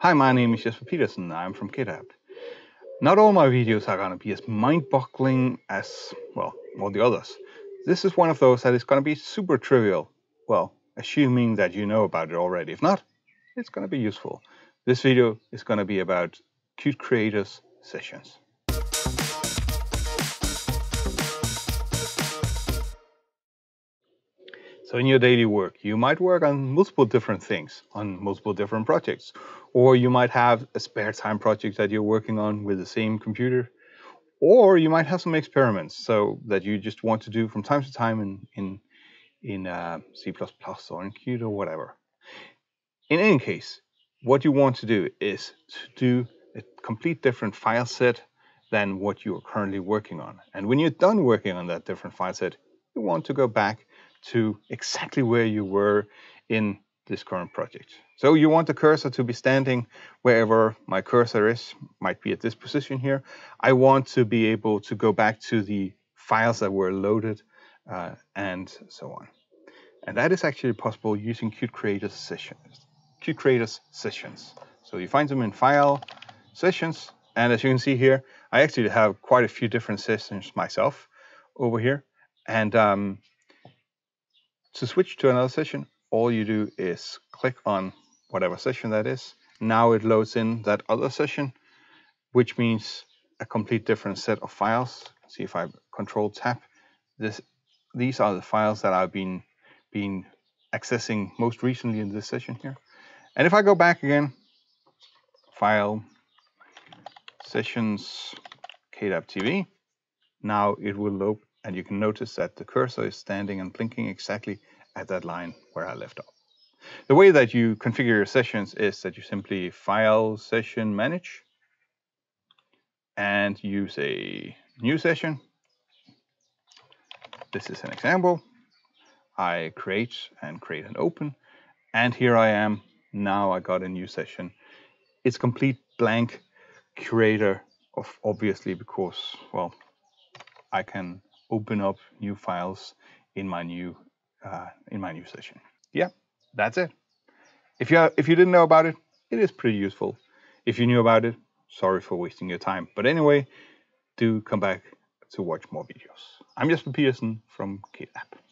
Hi, my name is Jesper Pedersen. I'm from KDAB. Not all my videos are going to be as mind-boggling as, well, all the others. This is one of those that is going to be super trivial. Well, assuming that you know about it already. If not, it's going to be useful. This video is going to be about Qt Creators sessions. So in your daily work, you might work on multiple different things on multiple different projects, or you might have a spare time project that you're working on with the same computer, or you might have some experiments so that you just want to do from time to time in in in uh, C++ or in Qt or whatever. In any case, what you want to do is to do a complete different file set than what you are currently working on. And when you're done working on that different file set, you want to go back to exactly where you were in this current project. So you want the cursor to be standing wherever my cursor is, might be at this position here. I want to be able to go back to the files that were loaded uh, and so on. And that is actually possible using Qt Creators sessions. Qt Creators sessions. So you find them in File, Sessions, and as you can see here, I actually have quite a few different sessions myself over here. And um, to switch to another session, all you do is click on whatever session that is. Now it loads in that other session, which means a complete different set of files. See if I control tab. This, these are the files that I've been, been accessing most recently in this session here. And if I go back again, file, sessions, KDAB TV, now it will load and you can notice that the cursor is standing and blinking exactly at that line where I left off. The way that you configure your sessions is that you simply file session manage and use a new session. This is an example. I create and create and open. And here I am. Now I got a new session. It's complete blank curator of obviously because, well, I can open up new files in my new uh, in my new session. Yeah, that's it. If you if you didn't know about it, it is pretty useful. If you knew about it, sorry for wasting your time. But anyway, do come back to watch more videos. I'm Jesper Pedersen from KDAB.